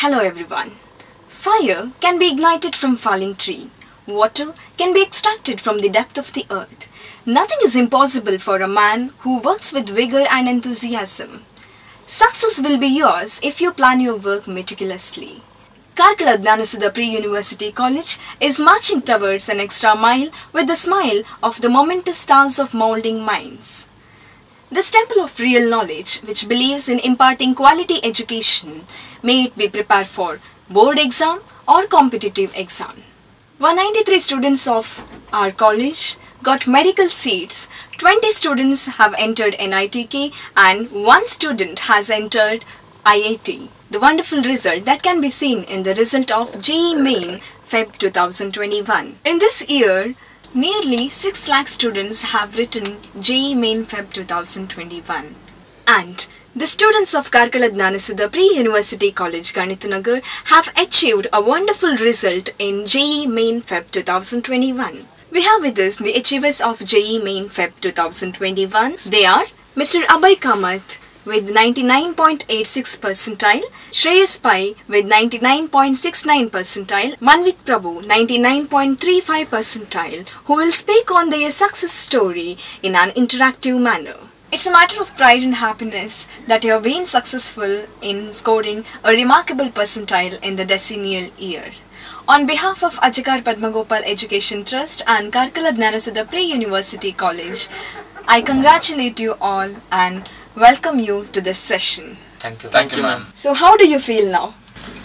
Hello everyone. Fire can be ignited from falling tree. Water can be extracted from the depth of the earth. Nothing is impossible for a man who works with vigor and enthusiasm. Success will be yours if you plan your work meticulously. Karkala Jnanasudha Pre-University College is marching towards an extra mile with the smile of the momentous stars of molding minds. This temple of real knowledge, which believes in imparting quality education, may it be prepared for board exam or competitive exam. 193 students of our college got medical seats, 20 students have entered NITK and one student has entered IIT. The wonderful result that can be seen in the result of JEE Main Feb 2021. In this year, nearly 6 lakh students have written JEE Main Feb 2021. And the students of Karkala Jnanasudha Pre-University College Ganitanagar have achieved a wonderful result in JEE Main Feb 2021. We have with us the achievers of JEE Main Feb 2021. They are Mr. Abhay Kamath with 99.86 percentile, Shreyas Pai with 99.69 percentile, Manvit Prabhu 99.35 percentile, who will speak on their success story in an interactive manner. It's a matter of pride and happiness that you have been successful in scoring a remarkable percentile in the decennial year. On behalf of Ajekar Padmagopal Education Trust and Karkala Jnanasudha Pre-University College, I congratulate you all and welcome you to this session. Thank you. Thank you, ma'am. So how do you feel now?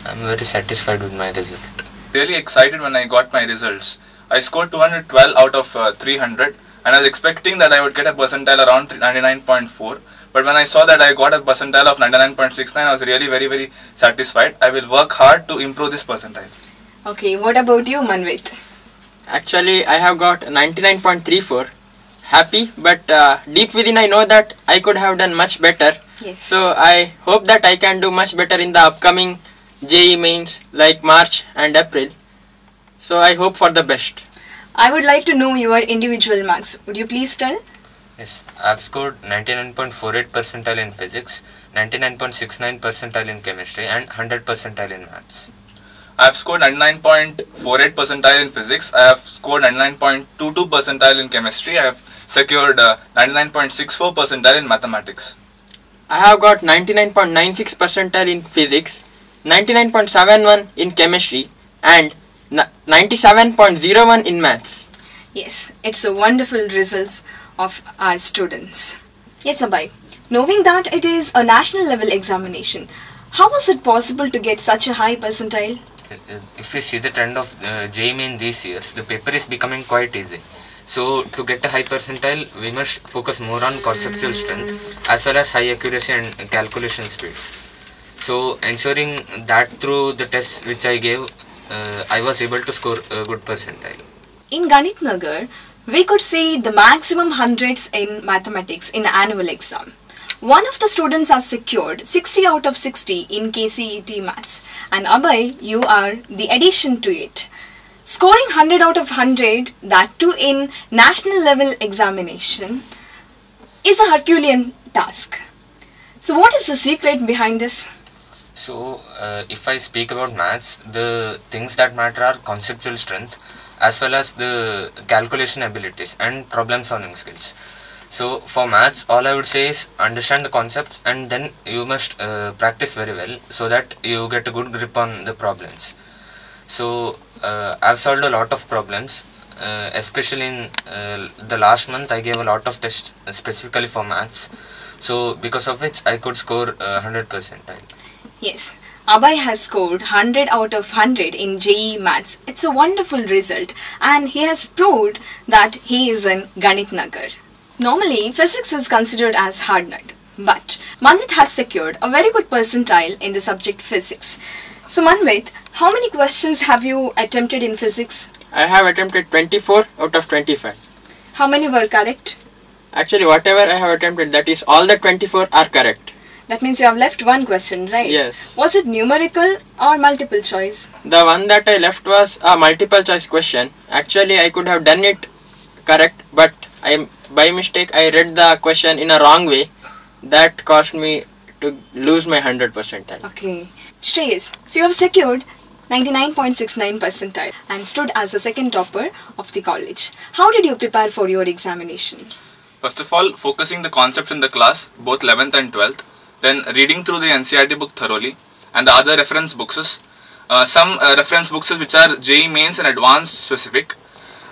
I'm very satisfied with my result. Really excited when I got my results. I scored 212 out of uh, 300 and I was expecting that I would get a percentile around 99.4. But when I saw that I got a percentile of 99.69, I was really very, very satisfied. I will work hard to improve this percentile. Okay, what about you, Manvit? Actually, I have got 99.34. Happy, but uh, deep within I know that I could have done much better. Yes. So I hope that I can do much better in the upcoming JEE mains like March and April. So I hope for the best. I would like to know your individual marks. Would you please tell? Yes, I've scored 99.48 percentile in physics, 99.69 percentile in chemistry, and 100 percentile in maths. I have scored 99.48 percentile in physics. I have scored 99.22 percentile in chemistry. I have secured uh, 99.64 percentile in mathematics. I have got 99.96 percentile in physics, 99.71 in chemistry, and 97.01 in maths. Yes, it's a wonderful results of our students. Yes, Abhay. Knowing that it is a national level examination, how was it possible to get such a high percentile? If we see the trend of uh, JEE in these years, the paper is becoming quite easy. So to get a high percentile, we must focus more on conceptual strength as well as high accuracy and calculation speeds. So ensuring that through the tests which I gave, uh, I was able to score a good percentile. In Ganit Nagar, we could see the maximum hundreds in mathematics in annual exam. One of the students has secured 60 out of 60 in KCET maths and Abhay, you are the addition to it. Scoring 100 out of 100, that too in national level examination, is a Herculean task. So what is the secret behind this? So, uh, if I speak about maths, the things that matter are conceptual strength as well as the calculation abilities and problem solving skills. So, for maths, all I would say is understand the concepts and then you must uh, practice very well so that you get a good grip on the problems. So, I've solved a lot of problems. Uh, especially in uh, the last month, I gave a lot of tests uh, specifically for maths. So, because of which I could score uh, 100 percentile. Yes, Abhay has scored 100 out of 100 in JEE Maths. It's a wonderful result and he has proved that he is in Ganit Nagar. Normally, physics is considered as hard nut, but Manvit has secured a very good percentile in the subject physics. So Manvit, how many questions have you attempted in physics? I have attempted 24 out of 25. How many were correct? Actually, whatever I have attempted, that is all the 24 are correct. That means you have left one question, right? Yes. Was it numerical or multiple choice? The one that I left was a multiple choice question. Actually, I could have done it correct, but I by mistake I read the question in a wrong way. That caused me to lose my 100 percentile. Okay. Shreyas, so you have secured 99.69 percentile and stood as the second topper of the college. How did you prepare for your examination? First of all, focusing the concepts in the class, both 11th and 12th, then reading through the NCERT book thoroughly, and the other reference books. Uh, some uh, reference books which are JEE mains and advanced specific,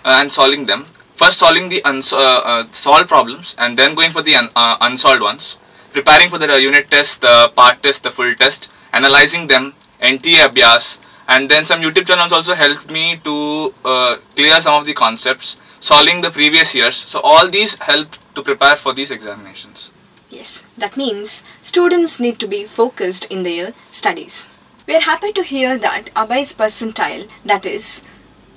uh, and solving them. First solving the uh, uh, solved problems, and then going for the un- uh, unsolved ones. Preparing for the unit test, the part test, the full test, analyzing them, NTA Abhyas, and then some YouTube channels also helped me to uh, clear some of the concepts, solving the previous years. So all these helped to prepare for these examinations. Yes, that means students need to be focused in their studies. We are happy to hear that Abhay's percentile, that is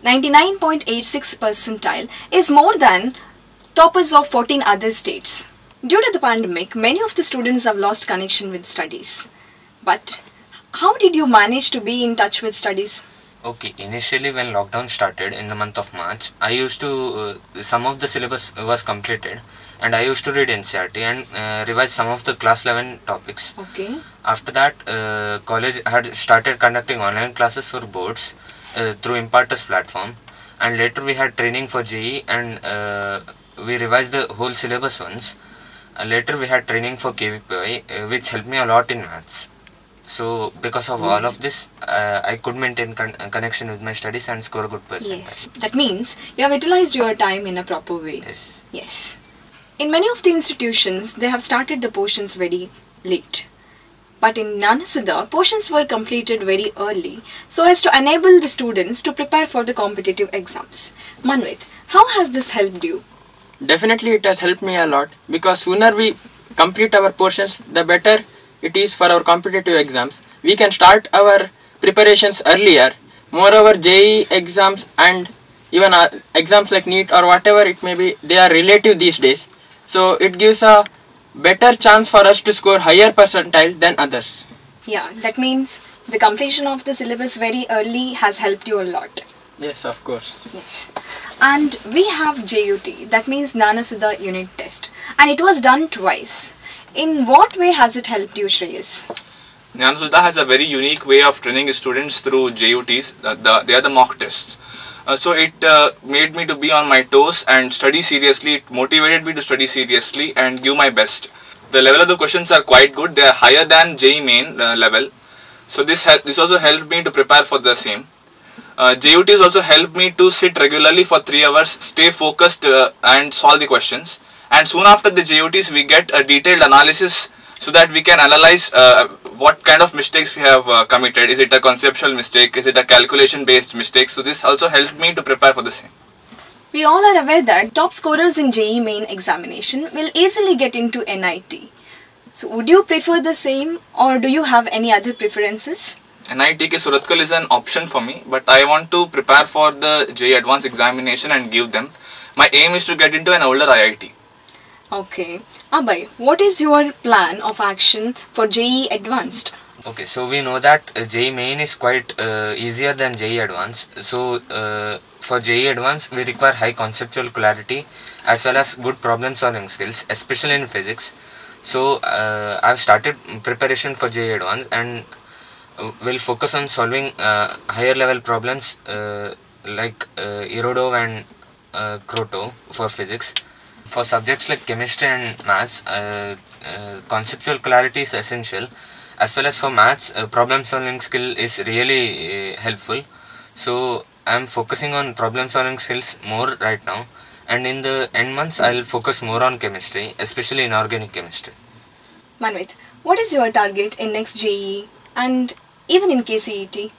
99.86 percentile, is more than toppers of 14 other states. Due to the pandemic, many of the students have lost connection with studies. But how did you manage to be in touch with studies? Okay, initially when lockdown started in the month of March, I used to, uh, some of the syllabus was completed and I used to read NCERT and uh, revise some of the class 11 topics. Okay. After that, uh, college had started conducting online classes for boards uh, through Impartus platform and later we had training for JEE and uh, we revised the whole syllabus once. Uh, later we had training for KVPY which helped me a lot in maths. So because of all of this, uh, I could maintain con- uh, connection with my studies and score a good percentile. Yes. That means you have utilized your time in a proper way. Yes. Yes. In many of the institutions, they have started the portions very late. But in Jnanasudha, portions were completed very early so as to enable the students to prepare for the competitive exams. Manvit, how has this helped you? Definitely, it has helped me a lot because sooner we complete our portions, the better it is for our competitive exams. We can start our preparations earlier. Moreover, JEE exams and even uh, exams like NEET or whatever it may be, they are relative these days. So it gives a better chance for us to score higher percentile than others. Yeah, that means the completion of the syllabus very early has helped you a lot. Yes, of course. Yes. And we have JUT, that means Jnanasudha unit test. And it was done twice. In what way has it helped you, Shreyas? Jnanasudha has a very unique way of training students through JUTs. The, the, they are the mock tests. Uh, so it uh, made me to be on my toes and study seriously. It motivated me to study seriously and give my best. The level of the questions are quite good. They are higher than JEE main uh, level. So this this also helped me to prepare for the same. Uh, also helped me to sit regularly for three hours, stay focused uh, and solve the questions. And soon after the JUTs, we get a detailed analysis so that we can analyze uh, what kind of mistakes we have uh, committed. Is it a conceptual mistake? Is it a calculation based mistake? So this also helped me to prepare for the same. We all are aware that top scorers in JEE main examination will easily get into NIT. So would you prefer the same or do you have any other preferences? NITK Surathkal is an option for me, but I want to prepare for the JEE advanced examination and give them. My aim is to get into an older IIT. Okay. Abhay, what is your plan of action for JEE advanced? Okay, so we know that uh, JEE main is quite uh, easier than JEE advanced. So uh, for JEE advanced, we require high conceptual clarity as well as good problem solving skills, especially in physics. So uh, I've started preparation for JEE advanced and will focus on solving uh, higher level problems uh, like uh, and uh, Kroto for physics. For subjects like chemistry and maths, uh, uh, conceptual clarity is essential. As well as for maths uh, problem solving skill is really helpful. So i'm focusing on problem solving skills more right now. And in the end months i'll focus more on chemistry especially in organic chemistry. Manvit, what is your target in next JEE and even in KCET?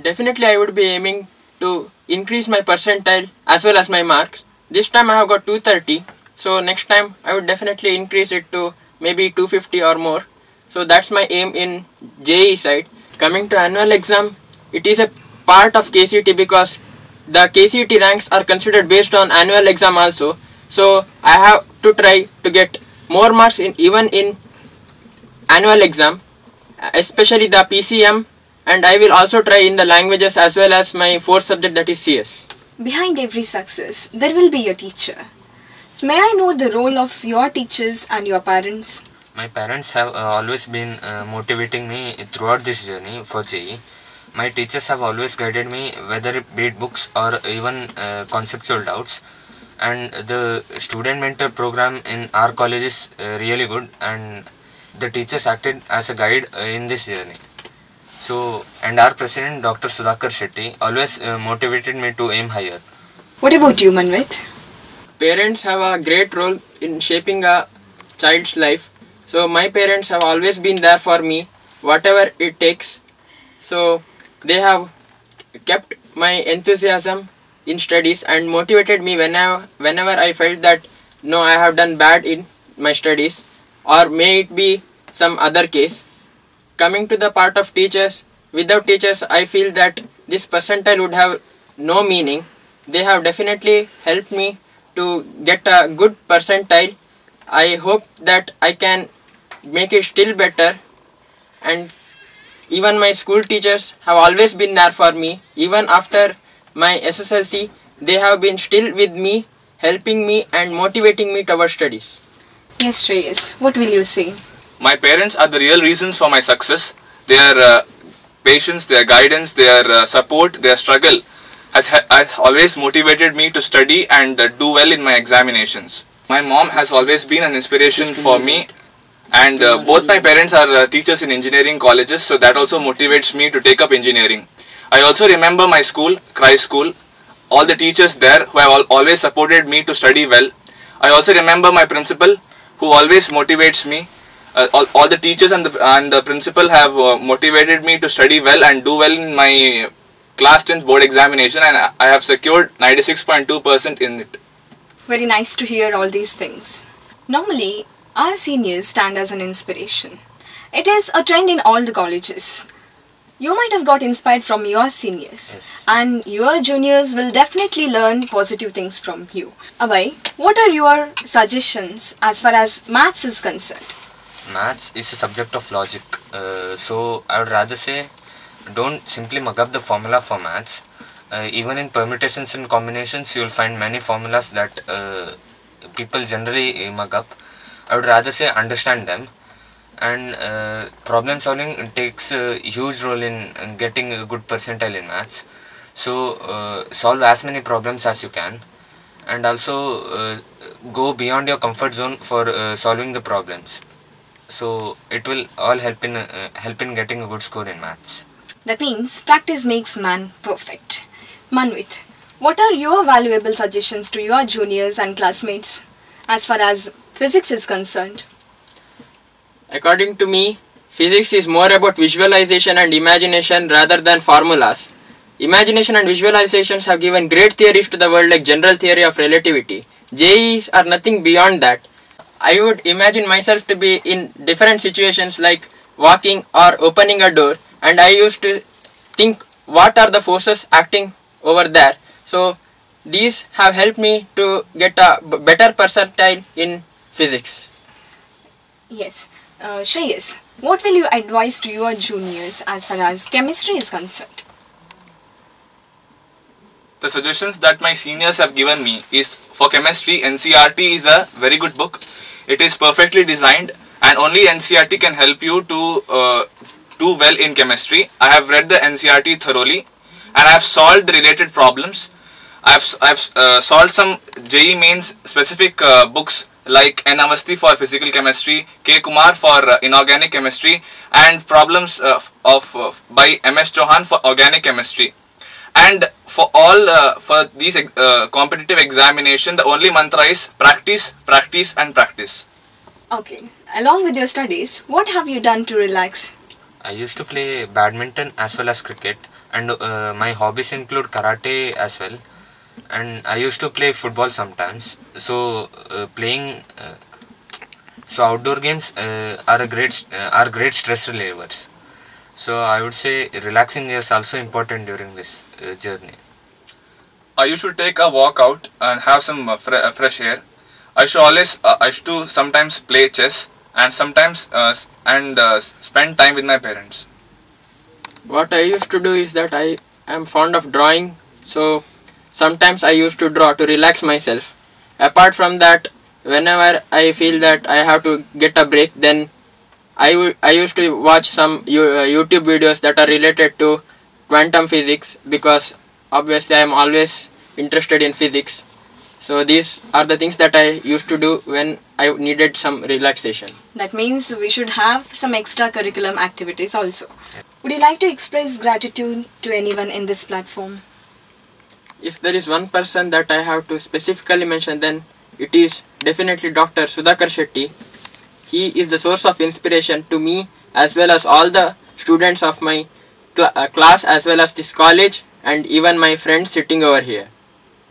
Definitely, I would be aiming to increase my percentile as well as my marks. This time I have got 230, so next time I would definitely increase it to maybe 250 or more. So that's my aim in JEE side. Coming to annual exam, it is a part of KCET because the KCET ranks are considered based on annual exam also. So I have to try to get more marks in even in annual exam, especially the PCM and I will also try in the languages as well as my fourth subject that is CS. Behind every success, there will be a teacher. So may I know the role of your teachers and your parents? My parents have uh, always been uh, motivating me throughout this journey for JEE. My teachers have always guided me, whether it be books or even uh, conceptual doubts. And the student mentor program in our college is uh, really good, and the teachers acted as a guide uh, in this journey. So, and our president, Dr. Sudhakar Shetty, always uh, motivated me to aim higher. What about you, Manvit? Parents have a great role in shaping a child's life. So my parents have always been there for me, whatever it takes. So they have kept my enthusiasm in studies and motivated me whenever whenever I felt that no I have done bad in my studies or may it be some other case. Coming to the part of teachers, without teachers I feel that this percentile would have no meaning. They have definitely helped me to get a good percentile. I hope that I can make it still better and even my school teachers have always been there for me even after my SSLC they have been still with me helping me and motivating me towards studies Yes, Shreyas. What will you say? My parents are the real reasons for my success. Their uh, patience, their guidance, their uh, support, their struggle has, ha- has always motivated me to study and uh, do well in my examinations. My mom has always been an inspiration for me, and uh, both my parents are uh, teachers in engineering colleges, so that also motivates me to take up engineering. I also remember my school, Christ School, all the teachers there who have al- always supported me to study well. I also remember my principal who always motivates me. Uh, all, all the teachers and the, and the principal have uh, motivated me to study well and do well in my class 10th board examination and I I have secured 96.2% in it. Very nice to hear all these things. Normally, our seniors stand as an inspiration. It is a trend in all the colleges. You might have got inspired from your seniors, Yes. and your juniors will definitely learn positive things from you. Abhay, what are your suggestions as far as maths is concerned? Maths is a subject of logic, uh, so I would rather say don't simply mug up the formula for maths. Uh, even in permutations and combinations, you will find many formulas that uh, people generally uh, mug up. I would rather say understand them. And uh, problem solving takes a huge role in getting a good percentile in maths. So uh, solve as many problems as you can, and also uh, go beyond your comfort zone for uh, solving the problems so it will all help in uh, help in getting a good score in maths That means practice makes man perfect. Manvit, what are your valuable suggestions to your juniors and classmates as far as physics is concerned? According to me physics is more about visualization and imagination rather than formulas imagination and visualizations have given great theories to the world like general theory of relativity JEEs are nothing beyond that I would imagine myself to be in different situations like walking or opening a door and I used to think what are the forces acting over there. So these have helped me to get a better percentile in physics. Yes. Uh, Shreyas, what will you advise to your juniors as far as chemistry is concerned? The suggestions that my seniors have given me is for chemistry, NCERT is a very good book. It is perfectly designed and only NCERT can help you to uh, do well in chemistry. I have read the NCERT thoroughly and I have solved the related problems. I have, I have uh, solved some JEE mains specific uh, books like N. Awasthi for physical chemistry, K. Kumar for uh, inorganic chemistry and problems uh, of uh, by M.S. Chauhan for organic chemistry and for all uh, for these uh, competitive examination the only mantra is practice practice and practice Okay. Along with your studies, what have you done to relax? i used to play badminton as well as cricket and uh, my hobbies include karate as well and i used to play football sometimes. So uh, playing uh, so outdoor games uh, are a great uh, are great stress relievers. So i would say relaxing is also important during this uh, journey. I used to take a walk out and have some uh, fre- uh, fresh air. I should always uh, i should to sometimes play chess and sometimes uh, and uh, spend time with my parents. What I used to do is that I am fond of drawing, so sometimes I used to draw to relax myself. Apart from that, whenever I feel that I have to get a break, then I used to watch some uh, YouTube videos that are related to quantum physics because obviously I am always interested in physics. So these are the things that I used to do when I needed some relaxation. That means we should have some extra curriculum activities also. Would you like to express gratitude to anyone in this platform? If there is one person that I have to specifically mention, then it is definitely Dr. Sudhakar Shetty. He is the source of inspiration to me as well as all the students of my cl- uh, class as well as this college and even my friends sitting over here.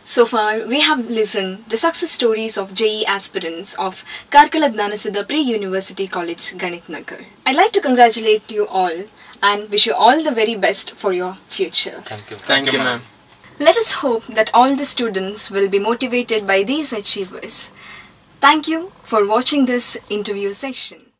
So far, we have listened the success stories of JEE aspirants of Karkala Jnanasudha Pre-University College, Ganit Nagar. I'd like to congratulate you all and wish you all the very best for your future. Thank you. Thank, you, you, ma'am. ma'am. Let us hope that all the students will be motivated by these achievers. Thank you for watching this interview session.